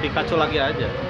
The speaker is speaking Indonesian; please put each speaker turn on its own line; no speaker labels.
Pikachu lagi aja.